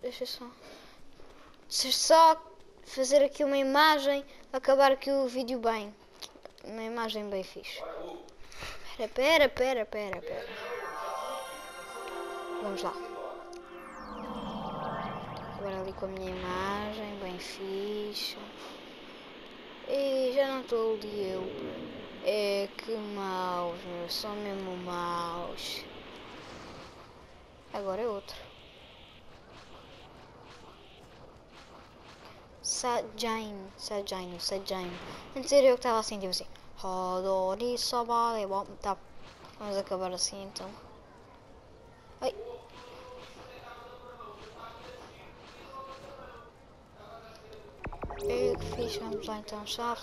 Deixa só. Deixa só fazer aqui uma imagem, acabar aqui o vídeo bem. Uma imagem bem fixe. Pera, pera, pera, pera, pera. Vamos lá. Agora ali com a minha imagem, bem fixe. E já não estou ali eu. É que maus, meu. São mesmo maus. Agora é outro. Sajine, Sajine, Sajine. Antes era eu que estava assim, tipo assim. Rodori Sabale. Bom, tá. Vamos acabar assim então. Ai. Eu que fiz, vamos lá então, chave.